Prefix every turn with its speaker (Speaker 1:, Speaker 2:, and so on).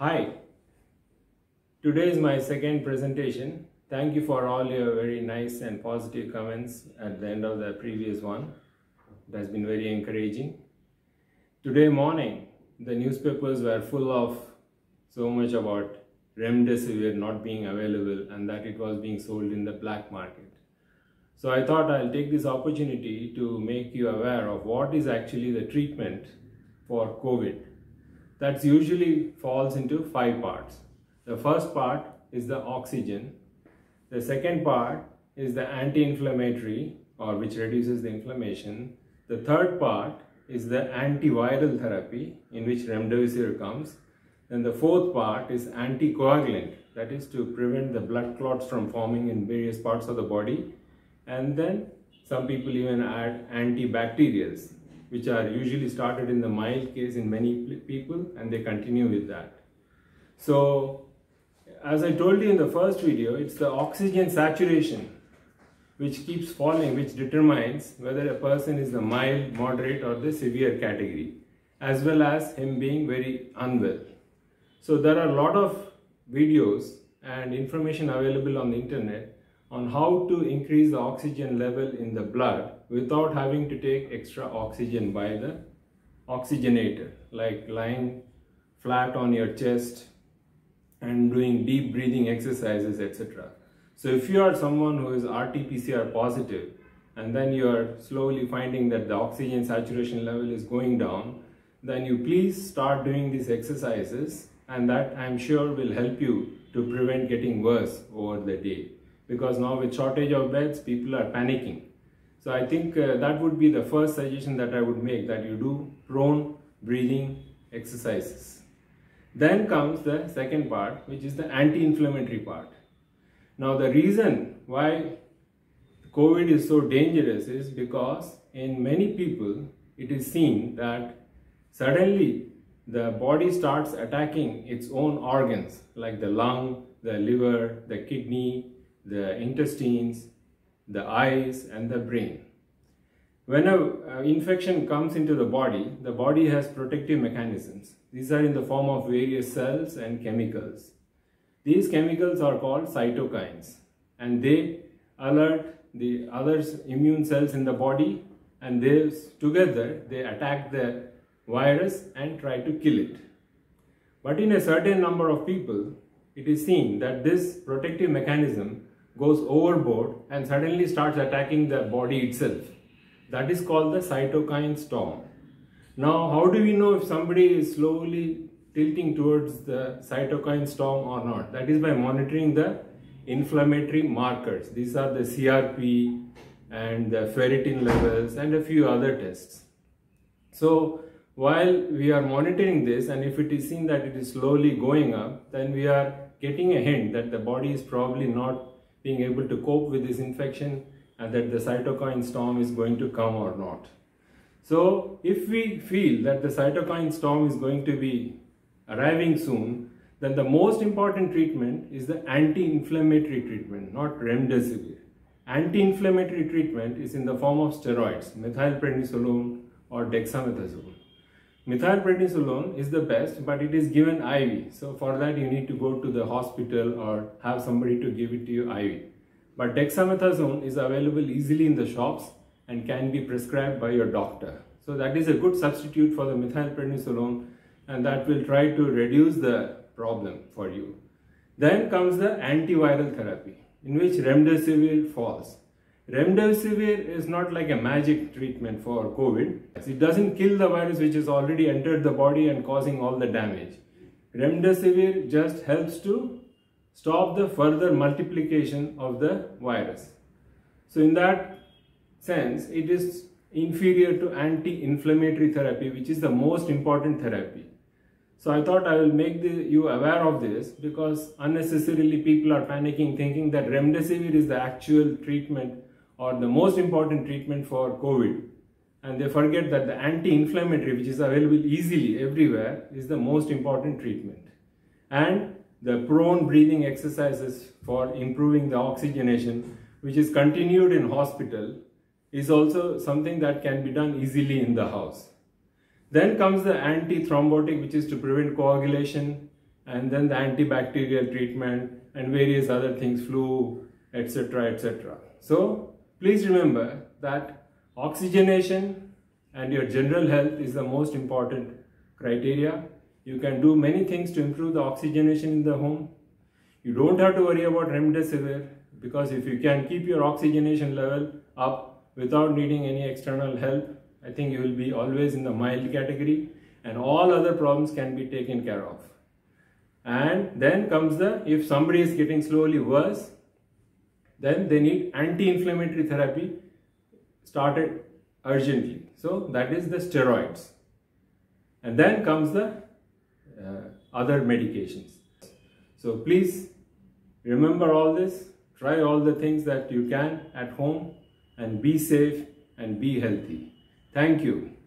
Speaker 1: Hi, today is my second presentation. Thank you for all your very nice and positive comments at the end of the previous one. It has been very encouraging. Today morning, the newspapers were full of so much about remdesivir not being available and that it was being sold in the black market. So I thought I'll take this opportunity to make you aware of what is actually the treatment for COVID. That usually falls into five parts. The first part is the oxygen. The second part is the anti-inflammatory or which reduces the inflammation. The third part is the antiviral therapy in which remdesivir comes. Then the fourth part is anticoagulant that is to prevent the blood clots from forming in various parts of the body. And then some people even add antibacterials which are usually started in the mild case in many people and they continue with that. So as I told you in the first video, it's the oxygen saturation which keeps falling, which determines whether a person is the mild, moderate or the severe category, as well as him being very unwell. So there are a lot of videos and information available on the internet on how to increase the oxygen level in the blood without having to take extra oxygen by the oxygenator, like lying flat on your chest and doing deep breathing exercises, etc. So if you are someone who is RT-PCR positive and then you are slowly finding that the oxygen saturation level is going down, then you please start doing these exercises and that I'm sure will help you to prevent getting worse over the day. Because now with shortage of beds, people are panicking. So I think uh, that would be the first suggestion that I would make that you do prone breathing exercises. Then comes the second part, which is the anti-inflammatory part. Now the reason why COVID is so dangerous is because in many people it is seen that suddenly the body starts attacking its own organs like the lung, the liver, the kidney, the intestines, the eyes and the brain. When an infection comes into the body, the body has protective mechanisms. These are in the form of various cells and chemicals. These chemicals are called cytokines and they alert the other immune cells in the body and they together they attack the virus and try to kill it. But in a certain number of people, it is seen that this protective mechanism goes overboard and suddenly starts attacking the body itself. That is called the cytokine storm. Now, how do we know if somebody is slowly tilting towards the cytokine storm or not? That is by monitoring the inflammatory markers. These are the CRP and the ferritin levels and a few other tests. So, while we are monitoring this and if it is seen that it is slowly going up, then we are getting a hint that the body is probably not being able to cope with this infection and that the cytokine storm is going to come or not. So if we feel that the cytokine storm is going to be arriving soon, then the most important treatment is the anti-inflammatory treatment, not remdesivir. Anti-inflammatory treatment is in the form of steroids, methylprednisolone or dexamethasone. Methylprednisolone is the best, but it is given IV. So for that you need to go to the hospital or have somebody to give it to you IV. But dexamethasone is available easily in the shops and can be prescribed by your doctor. So that is a good substitute for the methylprednisolone and that will try to reduce the problem for you. Then comes the antiviral therapy in which remdesivir falls. Remdesivir is not like a magic treatment for COVID. It doesn't kill the virus which has already entered the body and causing all the damage. Remdesivir just helps to stop the further multiplication of the virus. So in that sense, it is inferior to anti-inflammatory therapy which is the most important therapy. So I thought I will make the, you aware of this because unnecessarily people are panicking thinking that remdesivir is the actual treatment or the most important treatment for COVID. And they forget that the anti-inflammatory, which is available easily everywhere, is the most important treatment. And the prone breathing exercises for improving the oxygenation, which is continued in hospital, is also something that can be done easily in the house. Then comes the anti-thrombotic, which is to prevent coagulation and then the antibacterial treatment and various other things, flu, etc. etc. So please remember that oxygenation and your general health is the most important criteria. You can do many things to improve the oxygenation in the home. You don't have to worry about remdesivir because if you can keep your oxygenation level up without needing any external help, I think you will be always in the mild category and all other problems can be taken care of. And then comes the, if somebody is getting slowly worse, then they need anti-inflammatory therapy started urgently. So that is the steroids. And then comes the uh, other medications. So please remember all this, try all the things that you can at home and be safe and be healthy. Thank you.